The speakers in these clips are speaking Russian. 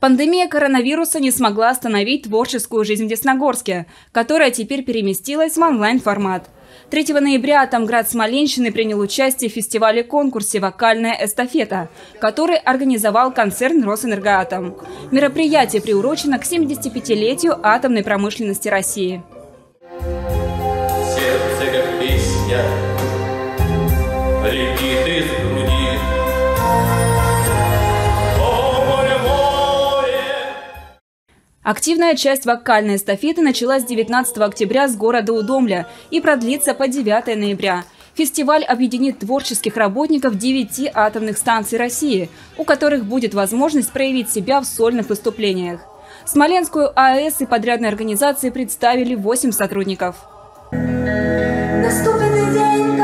Пандемия коронавируса не смогла остановить творческую жизнь в Десногорске, которая теперь переместилась в онлайн-формат. 3 ноября Атомград Смоленщины принял участие в фестивале-конкурсе «Вокальная эстафета», который организовал концерн «Росэнергоатом». Мероприятие приурочено к 75-летию атомной промышленности России. Сердце как песня. Активная часть вокальной эстафеты началась 19 октября с города Удомля и продлится по 9 ноября. Фестиваль объединит творческих работников 9 атомных станций России, у которых будет возможность проявить себя в сольных выступлениях. Смоленскую АЭС и подрядные организации представили 8 сотрудников. Наступит день,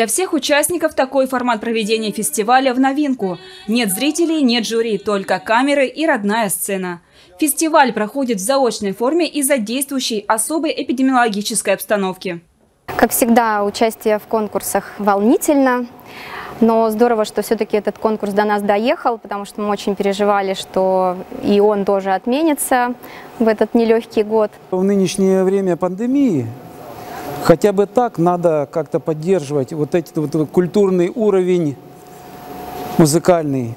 Для всех участников такой формат проведения фестиваля в новинку. Нет зрителей, нет жюри, только камеры и родная сцена. Фестиваль проходит в заочной форме из-за действующей особой эпидемиологической обстановки. Как всегда, участие в конкурсах волнительно. Но здорово, что все-таки этот конкурс до нас доехал, потому что мы очень переживали, что и он тоже отменится в этот нелегкий год. В нынешнее время пандемии Хотя бы так надо как-то поддерживать вот этот вот культурный уровень музыкальный.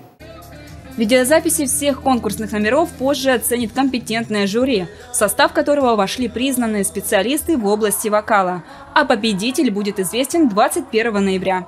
Видеозаписи всех конкурсных номеров позже оценит компетентное жюри, в состав которого вошли признанные специалисты в области вокала. А победитель будет известен 21 ноября.